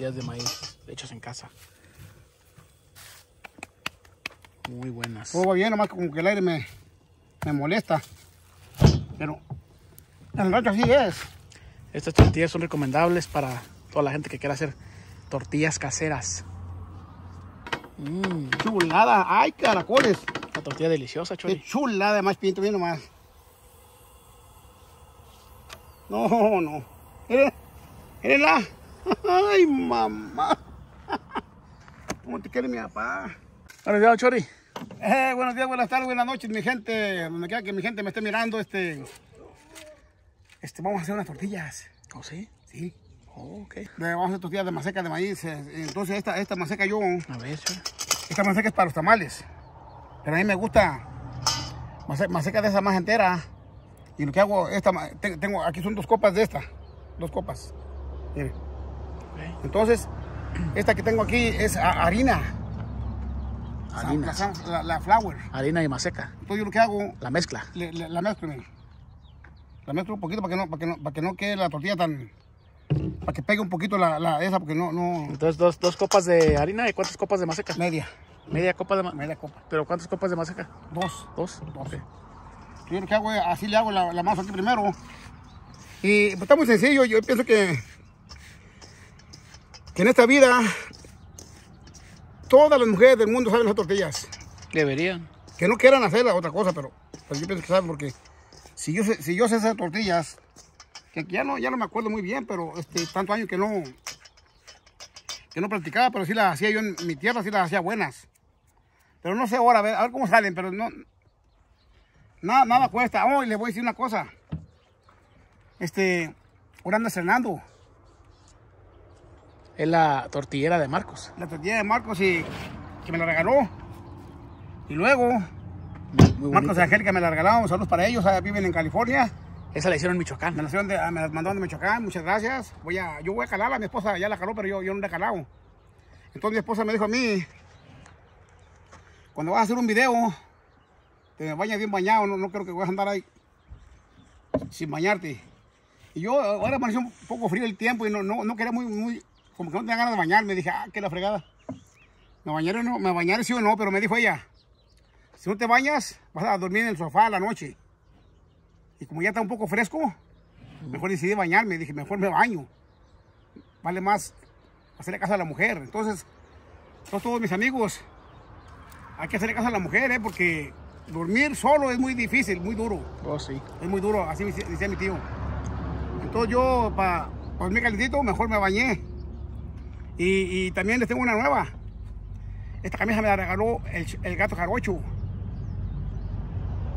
tortillas de maíz hechas en casa. Muy buenas. Todo va bien, nomás como que el aire me, me molesta. Pero en el rancho así es. Estas tortillas son recomendables para toda la gente que quiera hacer tortillas caseras. Mmm, Chulada. Ay, caracoles. una tortilla deliciosa, Qué Chori. chulada, más pinto bien nomás. No, no. Mire, la. Ay, mamá. ¿Cómo te quiere mi papá? Buenos días, Chori. Eh, buenos días, buenas tardes, buenas noches, mi gente. Donde quiera que mi gente me esté mirando, este. Este, vamos a hacer unas tortillas. ¿Oh, sí? Sí. Oh, ok. Vamos a hacer tortillas de maseca de maíz. eh, Entonces, esta, esta maseca yo. A ver, Chori. Esta maseca es para los tamales. Pero a mí me gusta mase- maseca de esa más entera. Y lo que hago, esta, tengo, aquí son dos copas de esta. Dos copas. Mire. Entonces, esta que tengo aquí es harina. Harina. La, la- la flour. Harina y maseca. Entonces yo lo que hago, La mezcla. le- le- la mezclo. mire. La mezclo un poquito para que no, para que no, para que no quede la tortilla tan... Para que pegue un poquito la, la- esa, porque no, no... Entonces, dos, dos copas de harina y cuántas copas de maseca. Media, Media copa de maseca. media copa. ¿Pero cuántas copas de maseca? Dos. Dos. Dos. Ok. Yo lo que hago es, así le hago la, la masa aquí primero. Y pues, está muy sencillo, yo pienso que, que en esta vida todas las mujeres del mundo saben hacer tortillas. Deberían. Que no quieran hacer la otra cosa, pero, pero yo pienso que saben porque si yo, sé- si yo sé hacer tortillas, que ya no, ya no me acuerdo muy bien, pero este, tantos años que no, que no practicaba, pero sí las hacía yo en mi tierra, sí las hacía buenas. Pero no sé ahora, a ver, a ver cómo salen, pero no, nada, nada cuesta. Oh, y le voy a decir una cosa. Este, ahora anda estrenando Es la tortillera de Marcos. la tortilla de Marcos y que me la regaló. Y luego, Muy Marcos y. Angélica me la regalaron, saludos para ellos, viven en California. Esa la hicieron en Me Michoacán. la, hicieron de- me la mandó de Michoacán, muchas gracias. Voy a, yo voy a calarla, mi esposa ya la caló, pero yo, yo no la he calado. Entonces mi esposa me dijo a mí, cuando vas a hacer un video, te bañas bien bañado, no, no creo que vas a andar ahí sin bañarte. Y yo, ahora amaneció un poco frío el tiempo y no, no, no quería muy, muy, como que no tenía ganas de bañarme. Dije, ah, qué la fregada. Me bañaré o no, me bañaré sí o no, pero me dijo ella, si no te bañas, vas a dormir en el sofá a la noche. Y como ya está un poco fresco, mejor decidí bañarme. Dije, mejor me baño. Vale más hacerle caso a la mujer. Entonces, todos, todos mis amigos, hay que hacerle caso a la mujer, ¿eh? porque dormir solo es muy difícil, muy duro. Oh, sí. Es muy duro, así me decía mi tío. Entonces yo, para dormir calentito, mejor me bañé. Y, y también les tengo una nueva. Esta camisa me la regaló el, el gato jarocho.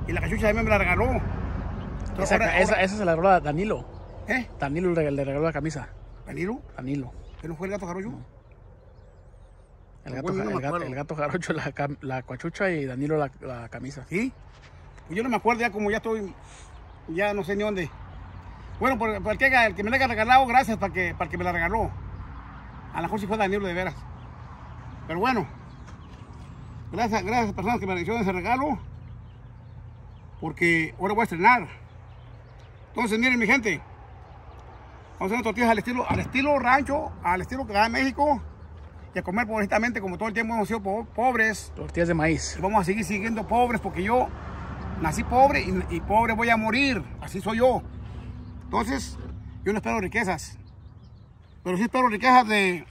Y la cachucha también me la regaló. Entonces, Esa, ahora- esa, ahora- esa se la regaló a Danilo. ¿Eh? Danilo le, le regaló la camisa. ¿Danilo? Danilo. ¿Que no fue el gato jarocho? El gato, Bueno, no el me gato, acuerdo. el gato jarocho la, la cuachucha y Danilo la, la camisa. ¿Sí? Pues yo no me acuerdo ya como ya estoy, ya no sé ni dónde. Bueno, por, por el, que, el que me la haya regalado, gracias para que, para que me la regaló. A lo mejor si fue Danilo de veras. Pero bueno, gracias, gracias a las personas que me hicieron ese regalo. Porque ahora voy a estrenar. Entonces, miren mi gente. Vamos a hacer tortillas al estilo, al estilo rancho, al estilo que da en México. Y a comer pobrecitamente, como todo el tiempo hemos sido po- pobres. Tortillas de maíz. Y vamos a seguir siguiendo pobres porque yo nací pobre y, y pobre voy a morir. Así soy yo. Entonces, yo no espero riquezas. Pero sí espero riquezas de,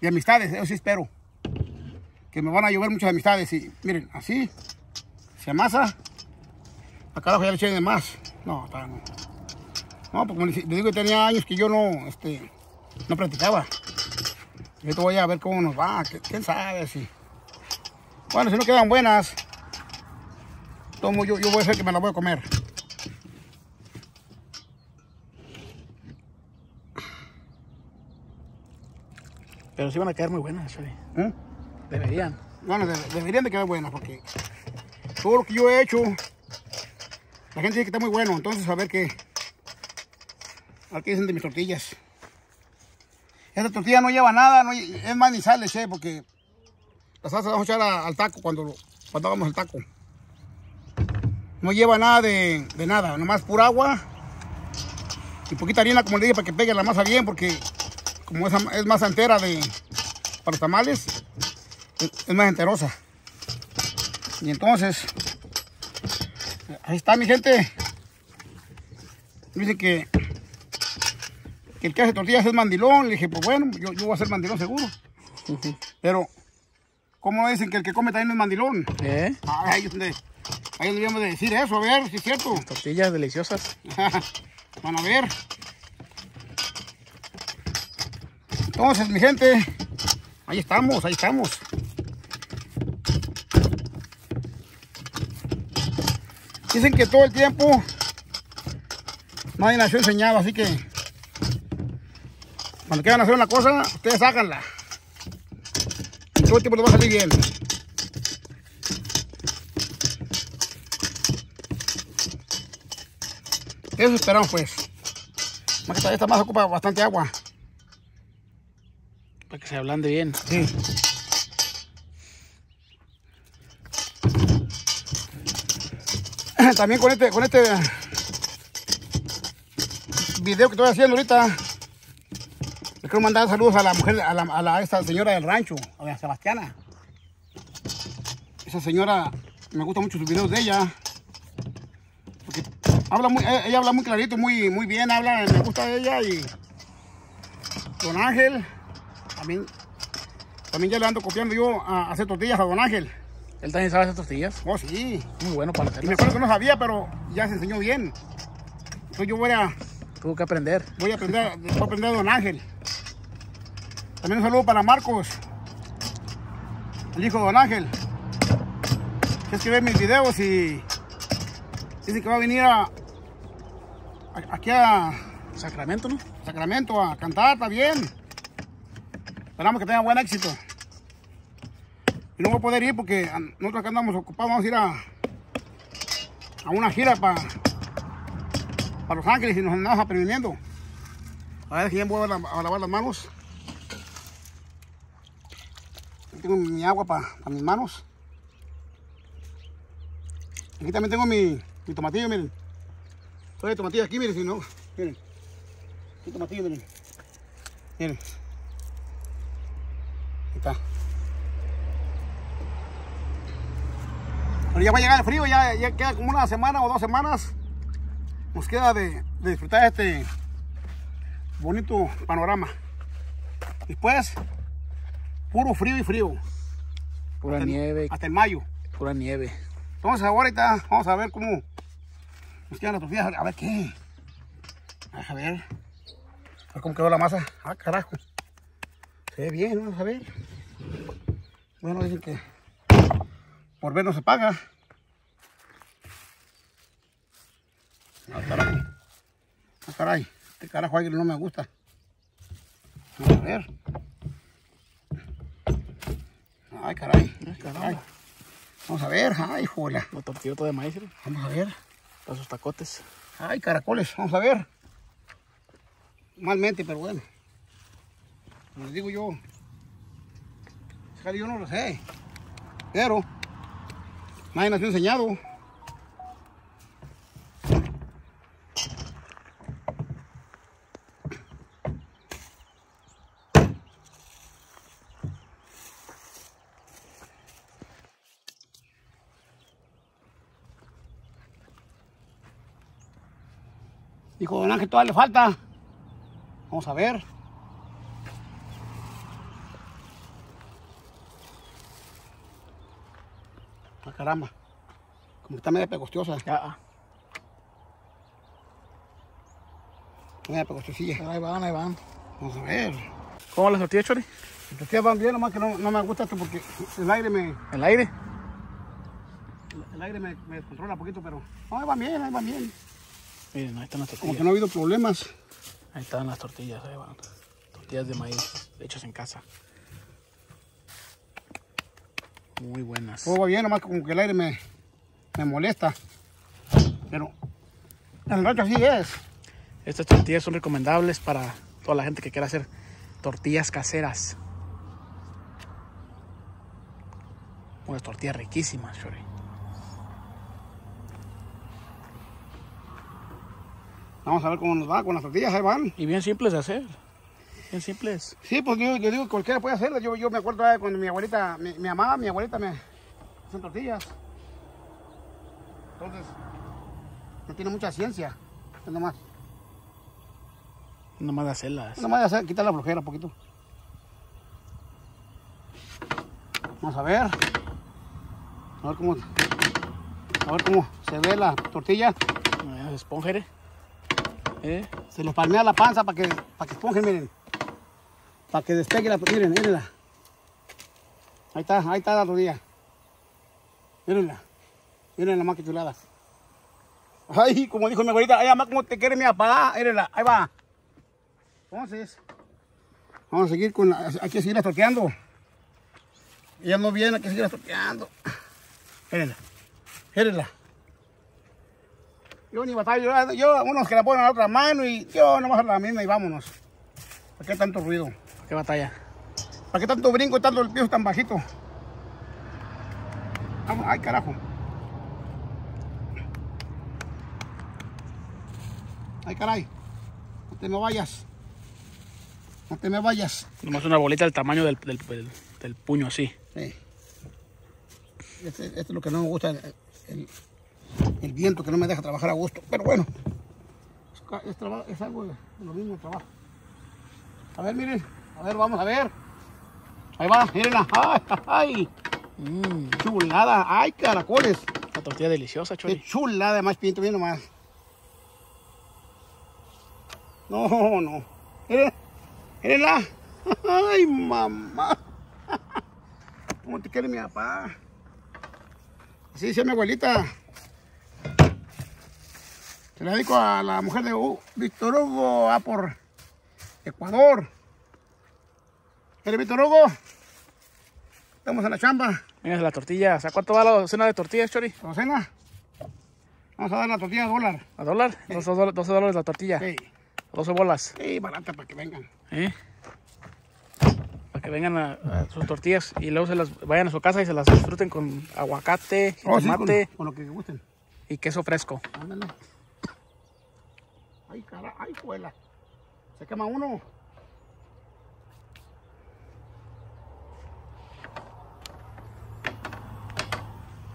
de amistades. Eso sí espero. Que me van a llover muchas amistades. Y miren, así se amasa. Acá abajo ya le eché de más. No, no. No, porque le digo que tenía años que yo no, este, no practicaba. Y ahorita voy a ver cómo nos va. ¿Quién sabe si... Bueno, si no quedan buenas, tomo yo, yo voy a hacer que me las voy a comer. Pero sí van a quedar muy buenas. ¿eh? Deberían. Bueno, de- deberían de quedar buenas porque todo lo que yo he hecho, la gente dice que está muy bueno. Entonces, a ver qué, a ver qué dicen de mis tortillas. Esta tortilla no lleva nada, no es más ni sal le eché porque la salsa la vamos a echar a- al taco cuando, lo- cuando hagamos el taco. No lleva nada de, de nada, nomás pura agua y poquita harina, como le dije, para que pegue la masa bien porque como es, es más entera de, para los tamales, es, es más enterosa. Y entonces, ahí está mi gente. Dice que, que el que hace tortillas es mandilón. Le dije, pues bueno, yo, yo voy a ser mandilón seguro. Pero, ¿cómo dicen que el que come también es mandilón? ¿Eh? Ahí es donde, ahí deberíamos de decir eso, a ver si es cierto. Tortillas deliciosas. Van a ver. Entonces, mi gente, ahí estamos, ahí estamos. Dicen que todo el tiempo nadie nació enseñado, así que cuando quieran hacer una cosa, ustedes háganla. Y todo el tiempo les va a salir bien. Eso esperamos pues. Esta masa ocupa bastante agua. Se ablande bien. También con este, con este video que estoy haciendo ahorita, le quiero mandar saludos a la mujer, a, la, a la- esta señora del rancho, a la Sebastiana. Esa señora, me gustan mucho sus videos de ella. Porque habla muy, eh, ella habla muy clarito, muy, muy bien, habla, me gusta ella y Don Ángel, también, también ya le ando copiando yo a hacer tortillas a Don Ángel. Él también sabe hacer tortillas. Oh, sí. Muy bueno para Y me hacerlas. acuerdo que no sabía, pero ya se enseñó bien. Entonces yo voy a, Tuvo que aprender. voy a aprender, voy a aprender a Don Ángel. También un saludo para Marcos, el hijo de Don Ángel. Que es que ve mis videos y dice que va a venir a, a- aquí a Sacramento, ¿no? Sacramento a cantar, está bien. Esperamos que tenga buen éxito. Y no voy a poder ir porque nosotros acá andamos ocupados, vamos a ir a, a una gira para Los Ángeles y nos andamos aprendiendo. A ver, que ya voy a, la- a lavar las manos. Aquí tengo mi agua para mis manos. Aquí también tengo mi, mi tomatillo, miren. Trae tomatillo aquí, miren, si no, miren. Un tomatillo, miren. Miren. Está. Pero ya va a llegar el frío, ya, ya queda como una semana o dos semanas. Nos queda de, de disfrutar este bonito panorama. Después, puro frío y frío. Pura Hasta nieve, Hasta en mayo. pura nieve. Entonces ahorita vamos a ver cómo nos quedan las tortillas. A ver qué. A ver. A ver cómo quedó la masa. Ah, carajo. Se ve bien, vamos a ver. Bueno, dicen que por ver no se paga. Ah, caray. Ah, caray. Este carajo ahí no me gusta. Vamos a ver. Ay, caray. Ay, caramba. Ay. Vamos a ver. Ay, jola. La tortillota de maíz, ¿sí? Vamos a ver. para sus tacotes. Ay, caracoles, vamos a ver. Malmente, pero bueno. Les digo yo, yo no lo sé. Pero, nadie nació enseñado. Dijo Don Ángel, todavía le falta. Vamos a ver. Caramba. Como que está media pegostiosa. Ya, Media pegostosilla. ahí van, ahí van. Vamos a ver. ¿Cómo las tortillas, Chori? Las tortillas van bien, nomás que no, no me gusta esto porque el aire me, ¿El aire? el aire me, me descontrola un poquito, pero no, ahí van bien, ahí van bien. Miren, ahí están las Como tortillas. que no ha habido problemas. Ahí están las tortillas, ahí van. Tortillas de maíz, hechas en casa. Muy buenas. Todo va bien, nomás como que el aire me, me molesta. Pero en el rancho así es. Estas tortillas son recomendables para toda la gente que quiera hacer tortillas caseras. Unas tortillas riquísimas, Chori. Vamos a ver cómo nos va con las tortillas, ahí van. Y bien simples de hacer. Bien simples. Sí, pues yo, yo digo que cualquiera puede hacerlo. Yo, yo me acuerdo de cuando mi abuelita, mi, mi mamá, mi abuelita me hacen tortillas. Entonces, no tiene mucha ciencia. Es nomás, Nomás de hacerlas. nomás de hacer, quitar la flojera un poquito. Vamos a ver. A ver cómo, a ver cómo se ve la tortilla. Esponjere. ¿Eh? Se les palmea la panza para que, para que esponjen, miren. Para que despegue la miren, mírenla. Ahí está, ahí está la rodilla. Mírenla. Mírenla más que chulada. Ay, como dijo mi abuelita, ay, mamá, cómo te quiere mi papá. Mírenla, ahí va. Entonces, vamos a seguir con la, hay que seguir torteando. Ella no viene, hay que seguir torteando. Mírenla, mírenla. Yo ni batalla, yo, yo unos que la ponen a la otra mano y yo nomás a la misma y vámonos. ¿Para qué tanto ruido? ¿Qué batalla? ¿Para qué tanto brinco y tanto el pie tan bajito? Vamos, ay carajo. Ay caray. No te me vayas. No te me vayas. Nomás una bolita del tamaño del, del, del- del puño así. Sí. Este, este es lo que no me gusta, el, el- el viento que no me deja trabajar a gusto. Pero bueno, es, es es algo de, de lo mismo el trabajo. A ver, miren, a ver, vamos a ver. Ahí va, mírenla. ¡Ay, ay! Mmm, Chulada, ¡ay, caracoles! una tortilla deliciosa, ¡Qué Chori. chulada! Más pinto, bien nomás. No, no. Miren, mírenla. ¡Ay, mamá! ¿Cómo te quiere mi papá? Así dice mi abuelita. Se la dedico a la mujer de Víctor Hugo, va por Ecuador. ¿Eres Víctor Hugo? Estamos en la chamba. Venga, la tortilla. ¿A cuánto va la docena de tortillas, Chori? ¿Docena? Vamos a dar la tortilla a dólar. ¿A dólar? 12 dólares, 12 dólares la tortilla. Sí, 12 bolas. sí, barata para que vengan. ¿Eh? Para que vengan a, a sus tortillas y luego se las vayan a su casa y se las disfruten con aguacate, Oh, sí, con, tomate con lo que gusten. y queso fresco. Ándale. Ay, cara, ay, cuela. Se quema uno.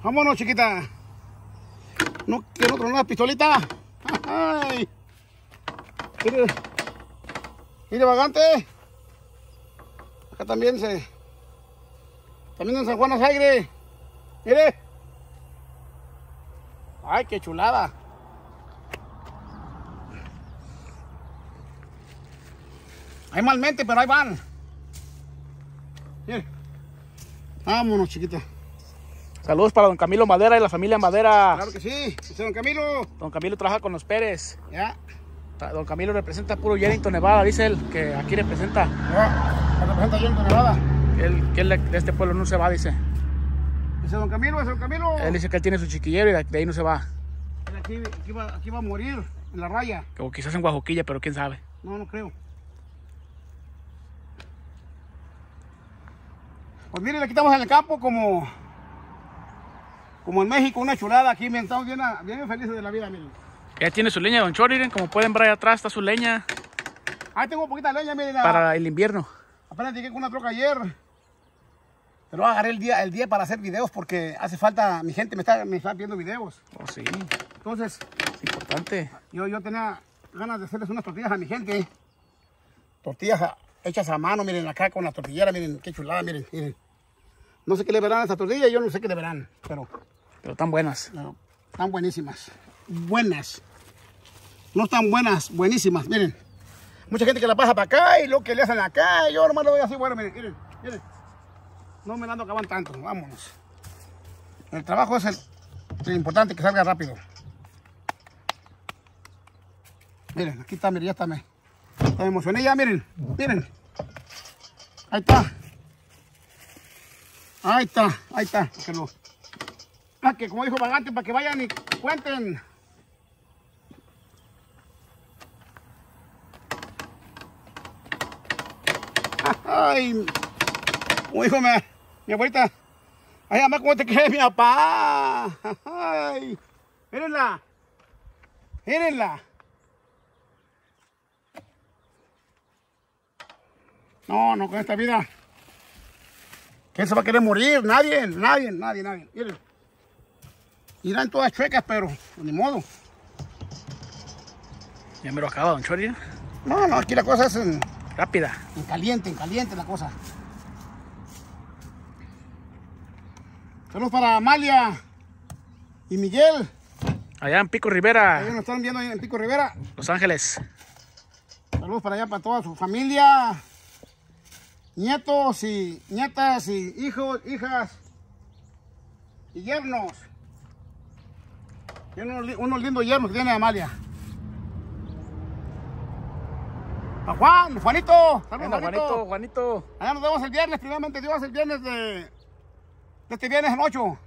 Vámonos, chiquita. No quiero tronar la pistolita. Ay. Mire, mire, vagante. Acá también se. También en San Juan Aire. Mire. Ay, qué chulada. Hay malmente, pero ahí van. Mire. Vámonos, chiquita. Saludos para don Camilo Madera y la familia Madera. Claro que sí. Dice don Camilo. Don Camilo trabaja con los Pérez. Ya. Don Camilo representa puro Yellington, Nevada, dice él, que aquí representa. Ya. Representa en Nevada. Que él, que él de este pueblo no se va, dice. Dice don Camilo, dice don Camilo. Él dice que él tiene su chiquillero y de, ahí no se va. Aquí, aquí, va, aquí va a morir, en la raya. O quizás en Guajoquilla, pero quién sabe. No, no creo. Pues miren, aquí estamos en el campo como, como en México, una chulada aquí. Miren, estamos bien, bien felices de la vida, miren. Ya tiene su leña, don Chori, miren, como pueden ver ahí atrás está su leña Ahí tengo poquita leña, miren. para el invierno. Apenas llegué con una troca ayer. Pero agarré el día, el día para hacer videos porque hace falta, mi gente me está, me está pidiendo videos. Oh, sí, Entonces, es importante. yo, yo tenía ganas de hacerles unas tortillas a mi gente. Tortillas a- hechas a mano, miren acá con la tortillera, miren qué chulada, miren, miren. No sé qué le verán a esta tortilla, yo no sé qué le verán, pero, Pero tan buenas. pero están buenísimas. Buenas. No están buenas, buenísimas, miren. Mucha gente que la pasa para acá y lo que le hacen acá, yo nomás lo voy así, bueno, miren, miren, miren. No me la ando acabando tanto, vámonos. El trabajo es el, el importante, que salga rápido. Miren, aquí está, miren, ya está, me, me emocioné ya, miren, miren. Ahí está. Ahí está, ahí está. Que lo- ah, que como dijo Vagante, para que vayan y cuenten. Ay, como dijo mi, mi abuelita, ay, mamá, ¿cómo te quiere mi papá? Ay, mírenla, mírenla. No, no, con esta vida. ¿Quién se va a querer morir? Nadie, nadie, nadie, nadie. Miren. Irán todas chuecas, pero ni modo. Ya me lo acaba, don Chori. ¿eh? No, no, aquí la cosa es en, Rápida. en caliente, en caliente la cosa. Saludos para Amalia y Miguel. Allá en Pico Rivera, nos están viendo ahí en Pico Rivera. Los Ángeles. Saludos para allá, para toda su familia, nietos y nietas y hijos, hijas y yernos. Unos, li- unos lindos yernos que tiene Amalia. A Juan, Juanito, saludos Juanito. Juanito, Juanito. Allá nos vemos el viernes, primeramente Dios, el viernes de, de este viernes en 8.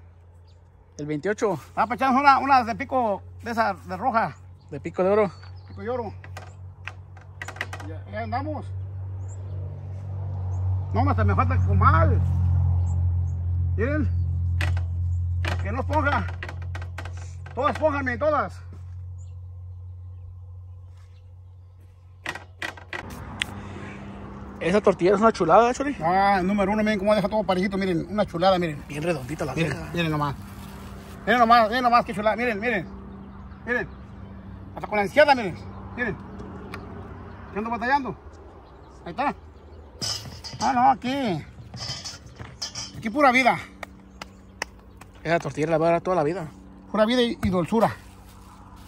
El 28 Vamos a echarnos una, una de pico de esa, de roja, de Pico de Oro. pico de oro. Ya, ya andamos. No, hasta me falta comal. Miren. Que no esponja. Todas esponjanme, todas. Esa tortilla es una chulada, Chori. Ah, número uno, miren cómo deja todo parejito, miren, una chulada, miren. Bien redondita la Miren, deja. miren nomás. Miren nomás, miren nomás, qué chulada, miren, miren. Miren. Hasta con la izquierda, miren. Miren. ¿Qué ando batallando? Ahí está. Ah, no, aquí. Aquí pura vida. Esa tortilla la va a dar toda la vida. Pura vida y, y dulzura.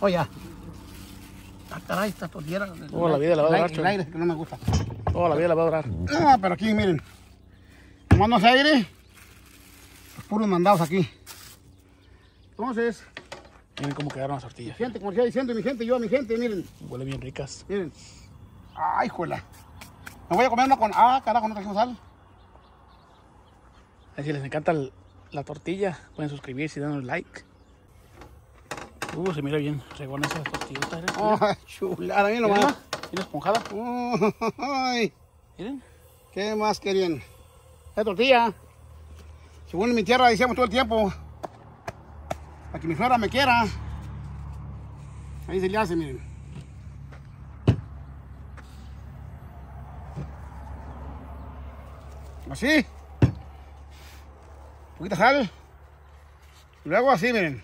Oye. Ah, caray, esta tortillera. Toda la vida la va a durar, El aire que no me gusta. Toda la vida la va a durar. No, pero aquí, miren. Hace aire, los puros mandados aquí. Entonces, Miren cómo quedaron las tortillas. gente, como decía diciendo, mi gente, yo a mi gente, miren, Huele bien ricas. miren. Ay, juela. Me voy a comer una con. Ah, carajo, no trajimos sal. Si les encanta el- la tortilla, pueden suscribirse y darnos like. Uh, se mira bien regona esa tortillita. Oh, chulada, miren Miren, nomás. bien esponjada. Ay, Miren. ¿qué más querían? La tortilla. Según en mi tierra decíamos todo el tiempo. Para que mi suegra me quiera. Ahí se le hace, miren. Así. poquita sal. Y luego así, miren.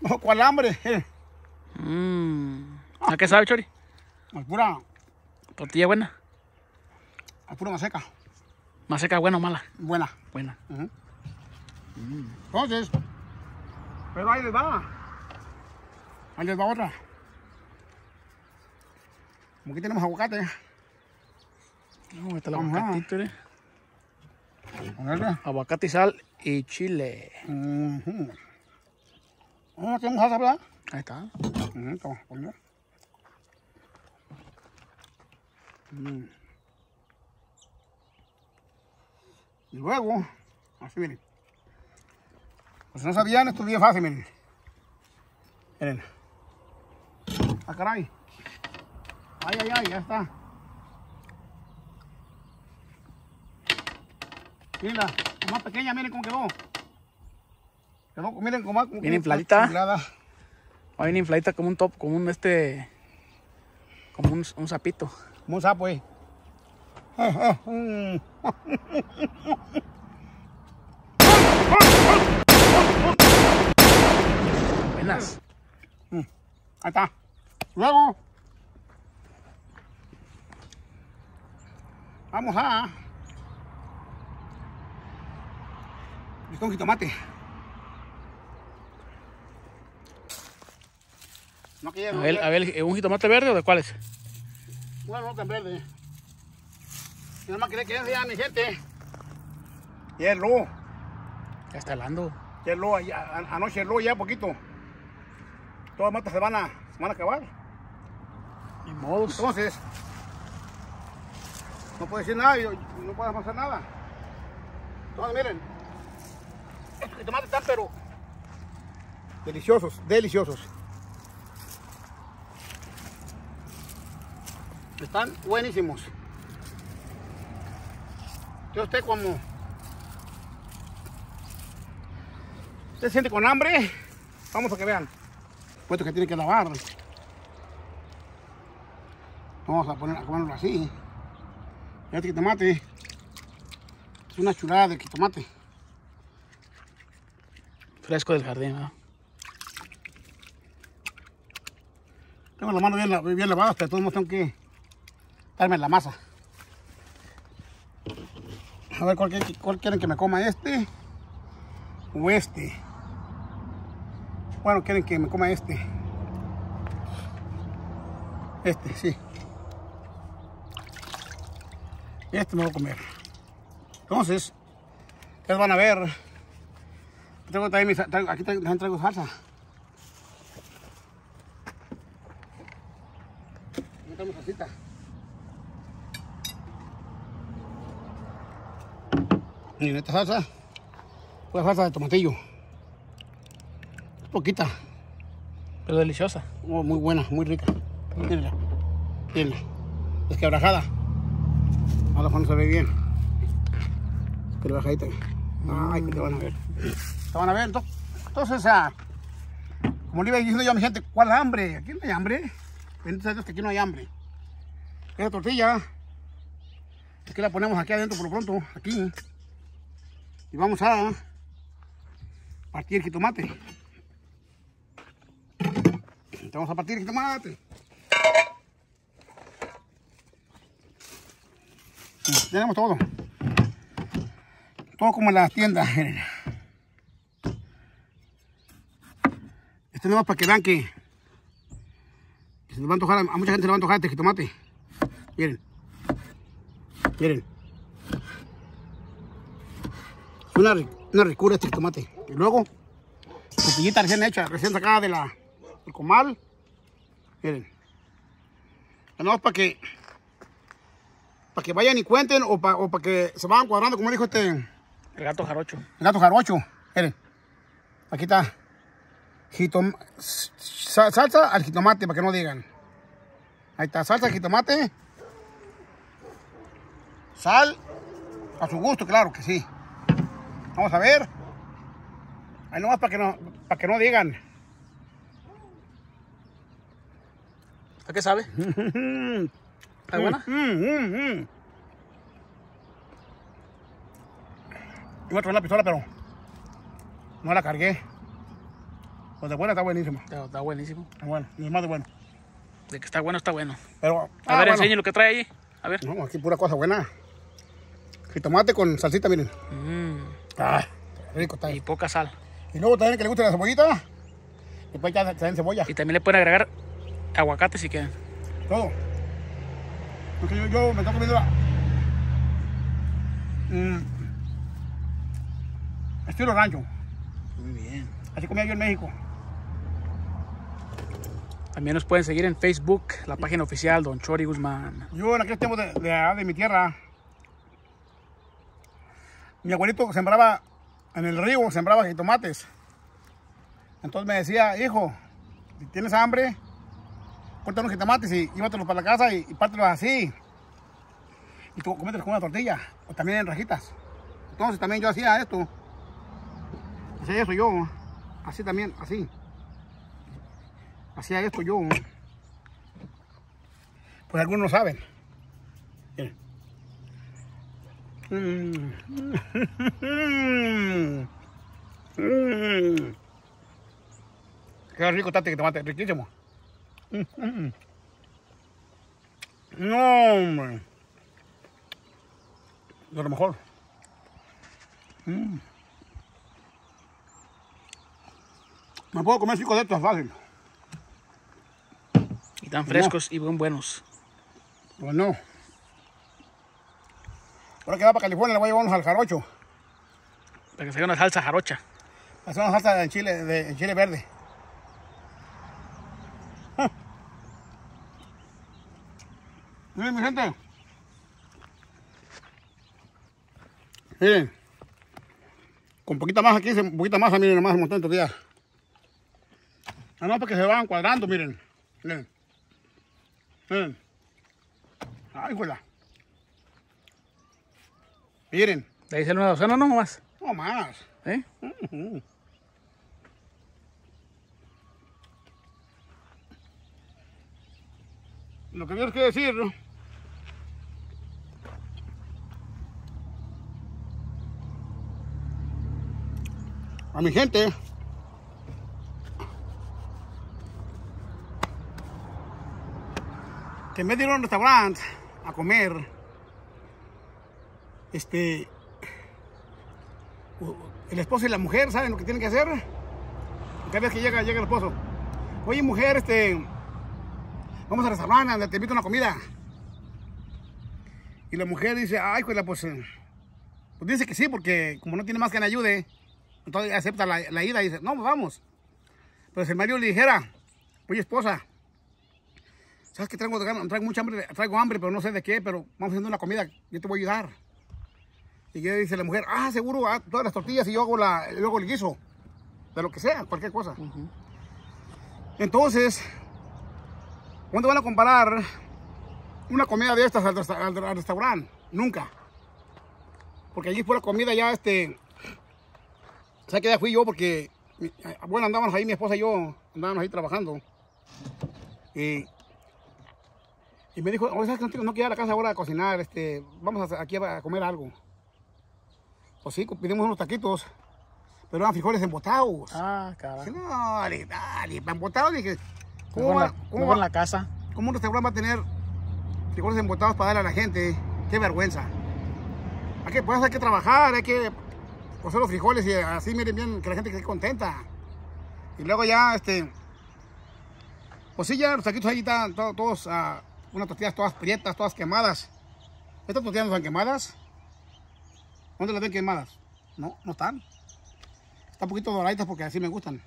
No, cuál hambre. eh. Mmm. ¿A qué sabe, Chori? Al pura, Tortilla buena. al pura maseca. Más seca, buena o mala. Buena. Buena. Entonces, pero ahí les va. Ahí les va otra. Como aquí tenemos aguacate. No, este el aguacatito. Aguacate y sal y chile. Ujú. Ah, tenemos salsa, ¿verdad? Ahí está. Ujú, toma, ponle. Mm. Y luego, así miren. Pues no sabían, esto es bien fácil, miren. Miren. Ah, caray. Ay, ay, ay, ya está. Miren la, la más pequeña, miren cómo quedó. Quedó, miren cómo, cómo Bien infladita. bien infladita como un top, como un este. Como un, un sapito. Como un sapo, eh. Ah, mm. Buenas. Ahí está. Luego. Vamos a. Y con jitomate. No que ya A no. ver, a ver, ¿un jitomate verde o de cuáles? Una nota en verde. Yo nomás quería que ya mi gente. Hielo. Ya está helando. Hielo, ya, a- anoche hielo ya poquito. Todas las matas se van a, se van a acabar. Ni modos. Entonces, no puedo decir nada, yo, no puedo hacer nada. Entonces, miren, estos jitomates están pero deliciosos, deliciosos. Están buenísimos. Yo usted como usted se siente con hambre, vamos a que vean. Puesto que tiene que lavar. Vamos a poner a comerlo así. Este jitomate es una chulada de jitomate. Fresco del jardín. Tengo las manos bien, bien lavadas, pero todos tengo que darme la masa. A ver, ¿cuál, cuál quieren que me coma? ¿Este o este? Bueno, quieren que me coma este. Este, sí. Este me voy a comer. Entonces, ustedes van a ver. Tengo también mis- traigo- aquí traigo, también traigo salsa. Aquí salsita. Miren esta salsa. Una salsa de tomatillo. Es poquita. Pero deliciosa. Oh, muy buena, muy rica. Mírenla. Mírenla. Es quebrajada. A lo mejor no se ve bien. Es quebrajadita. Ay, que te van a ver. Van a ver. ento- Entonces, como le iba diciendo yo a mi gente, ¿cuál hambre? Aquí no hay hambre. Bendito Dios aquí no hay hambre. Esa tortilla, aquí la ponemos aquí adentro por lo pronto, aquí. Y vamos a partir el jitomate. Te vamos a partir el jitomate. Tenemos todo. Todo como en las tiendas. miren. Este no es para que vean que, que se les va a antojar, a mucha gente se le va a antojar este jitomate. Miren. Miren. Una, una ricura este jitomate. Y luego, tortillita recién hecha, recién sacada de la, del comal. Miren. No es para que para que vayan y cuenten o para o pa que se vayan cuadrando, como dijo este el El gato jarocho. gato jarocho. Miren. Aquí está. Jitom sa- salsa al jitomate, para que no digan. Ahí está, salsa al jitomate. Sal. A su gusto, claro que sí. Vamos a ver. Ahí nomás para que no, para que no digan. ¿A qué sabe? ¿Está buena? Mm, mm, mm. Iba a traer la pistola, pero no la cargué. Pues de buena está buenísima. Está, está buenísimo. Está bueno, ni más de bueno. De que está bueno, está bueno. Pero, A ah, ver, bueno. enseñe lo que trae ahí. A ver. No, aquí pura cosa buena. Jitomate con salsita, miren. Mm, Ah, rico está. y Y, poca sal. luego también que le guste la cebollita. Después ya traen cebolla. Y también le pueden agregar aguacate si quieren. Todo. Porque yo, yo me estoy comiendo la... Mm. Estilo rancho. Muy bien. Así comía yo en México. También nos pueden seguir en Facebook, la página oficial Don Chori Guzmán. Yo en aquel tiempo de, de, mi tierra, mi abuelito sembraba en el río, sembraba jitomates. Entonces me decía, hijo, si tienes hambre, corta unos jitomates y llévatelos para la casa y, y pártelos así. Y tú comételos con una tortilla, o también en rajitas. Entonces también yo hacía esto. Hacía eso yo, así también, así. Hacía esto yo. Pues algunos no saben. Miren. Mm. Qué rico está este tomate, riquísimo. No, hombre. De lo mejor. Mm. Me puedo comer cinco de estos fácil. Y tan frescos y bien buenos. Pues no. Ahora que va para California le voy a llevar unos al jarocho. Para que se haga una salsa jarocha. Hacer una salsa de chile, de chile verde. Ah. Miren, mi gente. Miren. Con poquita más aquí, un poquita más, miren, nomás un montón de días. Nada más para que se van cuadrando, miren. Miren. Eh. Ay, güela. Miren. ¿Le dicen una docena no más? No más. ¿Eh? Lo que tienes que decir. A mi gente. Que me dieron a un restaurante a comer. Este. El esposo y la mujer saben lo que tienen que hacer. Cada vez que llega, llega el esposo. Oye, mujer, este. Vamos al restaurante, te invito una comida. Y la mujer dice, ay, pues, pues, pues dice que sí, porque como no tiene más que le ayude, entonces acepta la, la ida y dice, no, pues vamos. Pero si el marido le dijera, oye, esposa, sabes que traigo, traigo mucha hambre, traigo hambre, pero no sé de qué, pero vamos haciendo una comida, yo te voy a ayudar. Y que dice la mujer, ah, seguro, ah, todas las tortillas y yo hago la, luego el guiso, de lo que sea, cualquier cosa. Entonces, ¿cuándo van a comparar una comida de estas al, al, al restaurante? Nunca. Porque allí fue la comida ya, este, ¿sabes que ya fui yo? Porque, bueno, andábamos ahí, mi esposa y yo, andábamos ahí trabajando. Y, y me dijo, oye, ¿sabes que no, no quiero ir a la casa ahora a cocinar? Este, vamos a, aquí a comer algo. Pues sí, pedimos unos taquitos, pero eran frijoles embotados. Ah, caray. Dije, no, dale, dale, embotados. Dije, ¿cómo, va, la, cómo va, en la casa? ¿Cómo un restaurante va a tener frijoles embotados para darle a la gente? Qué vergüenza. Hay que, pues hay que trabajar, hay que cocer los frijoles y así miren bien que la gente esté contenta. Y luego ya, este, pues sí, ya los taquitos ahí están todos, todos uh, unas tortillas todas prietas, todas quemadas. Estas tortillas no están quemadas. ¿Dónde las ven quemadas? No, no están. Están un poquito doraditas porque así me gustan.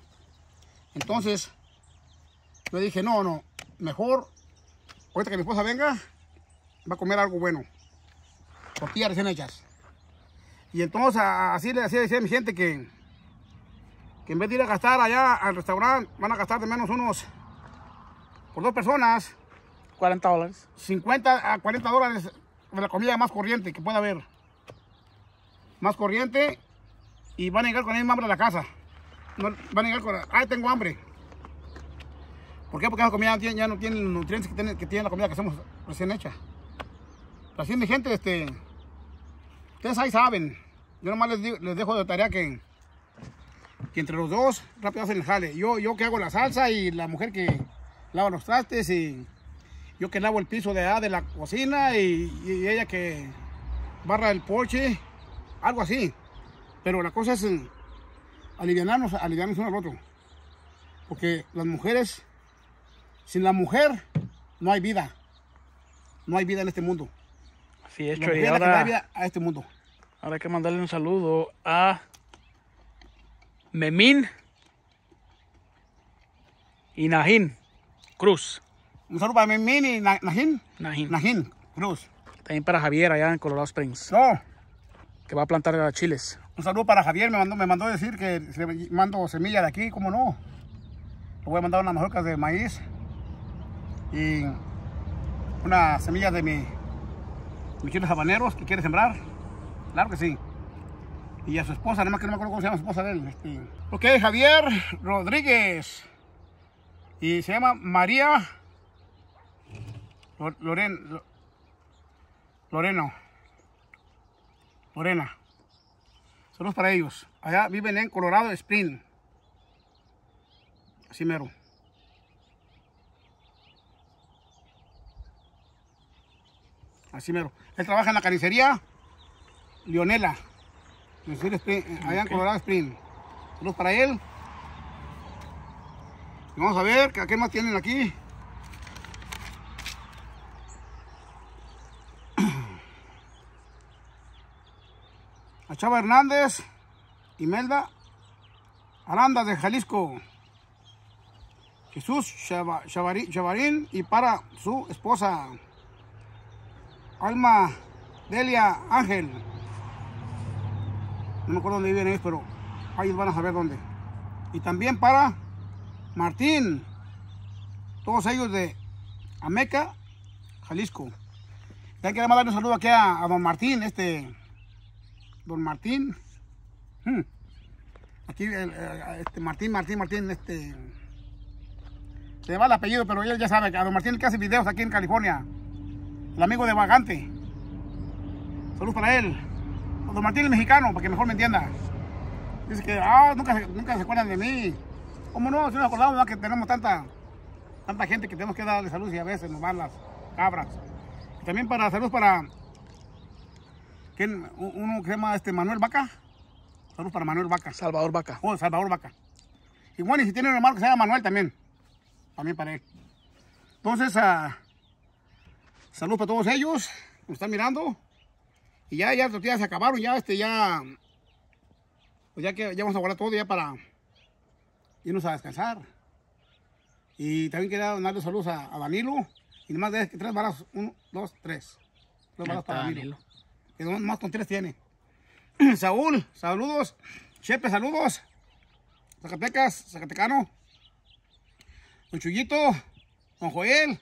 Entonces, yo dije, no, no, mejor, ahorita que mi esposa venga, va a comer algo bueno. Tortillas recién hechas. Y entonces así le decía a mi gente que, que en vez de ir a gastar allá al restaurante, van a gastar de menos unos, por dos personas, 40 dólares. 50 a 40 dólares de la comida más corriente que pueda haber. Más corriente y van a llegar con el mismo hambre a la casa. No, van a llegar con, ay, tengo hambre. ¿Por qué? Porque esa comida ya no tiene los nutrientes que tiene, que tiene la comida que hacemos recién hecha. Así mi gente, este, ustedes ahí saben. Yo nomás les, digo, les dejo de tarea que, que entre los dos rápido hacen el jale. Yo, yo que hago la salsa y la mujer que lava los trastes y yo que lavo el piso de allá de la cocina y, y ella que barra el porche, algo así. Pero la cosa es aliviarnos, aliviarnos uno al otro. Porque las mujeres, sin la mujer, no hay vida. No hay vida en este mundo. Así es, y ahora, no hay vida a este mundo. Ahora hay que mandarle un saludo a Memín y Najín Cruz. Un saludo para Memín y Najín. Najín. Najín Cruz. También para Javier allá en Colorado Springs. No. Que va a plantar chiles. Un saludo para Javier, me mandó, me mandó decir que le mando semilla de aquí, ¿cómo no? Le voy a mandar unas mazorcas de maíz y una semilla de mi, mis chiles habaneros que quiere sembrar. Claro que sí. Y a su esposa, nada más que no me acuerdo cómo se llama su esposa de él. Este. Ok, Javier Rodríguez. Y se llama María Loren, Loreno. Lorena. Saludos para ellos. Allá viven en Colorado Spring. Así mero. Así mero. Él trabaja en la carnicería Lionela. Allá en Colorado Spring. Saludos para él. Vamos a ver qué más tienen aquí. A Chava Hernández, Imelda Aranda de Jalisco, Jesús Chavarín y para su esposa, Alma Delia Ángel. No me acuerdo dónde viven ellos, pero ahí van a saber dónde. Y también para Martín, todos ellos de Ameca, Jalisco. Hay que darle un saludo aquí a, a don Martín, este don Martín. Hmm. Aquí, este, Martín, Martín, Martín, este. Se va el apellido, pero él ya sabe a don Martín que hace videos aquí en California. El amigo de Vagante. Saludos para él. Don Martín el mexicano, para que mejor me entienda. Dice que, ah, nunca, nunca se acuerdan de mí. ¿Cómo no? Si nos acordamos ¿verdad? que tenemos tanta, tanta gente que tenemos que darle salud y a veces nos van las cabras. También para salud para ¿quién? Uno que se llama este Manuel Vaca. Salud para Manuel Vaca. Salvador Vaca. Oh, Salvador Vaca. Y bueno, y si tiene un hermano que se llama Manuel también. También para él. Entonces, ah, salud para todos ellos. Nos están mirando. Y ya, ya las tortillas se acabaron. Ya, este, ya. Pues ya que ya vamos a guardar todo ya para irnos a descansar. Y también quería darle saludos a, a Danilo. Y nomás de tres balas. Uno, dos, tres. Dos balas para Danilo. Que nomás con tres tiene. Saúl, saludos. Chepe, saludos. Zacatecas, Zacatecano. Don Chuyito, Don Joel,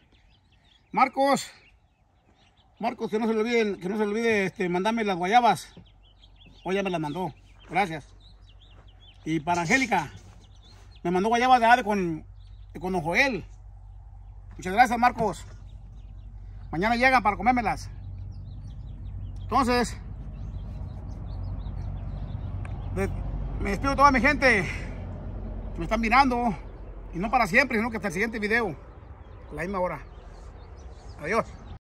Marcos. Marcos, que no se le olvide, que no se le olvide este, mandarme las guayabas. Hoy ya me las mandó. Gracias. Y para Angélica, me mandó guayabas de ave con, con Don Joel. Muchas gracias, Marcos. Mañana llegan para comérmelas. Entonces, me despido de toda mi gente que me están mirando. Y no para siempre, sino que hasta el siguiente video. A la misma hora. Adiós.